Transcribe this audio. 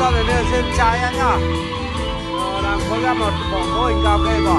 ta về nên xem trái anh nhá. Ờ, Làm có ra một bộ mô hình cà phê bỏ.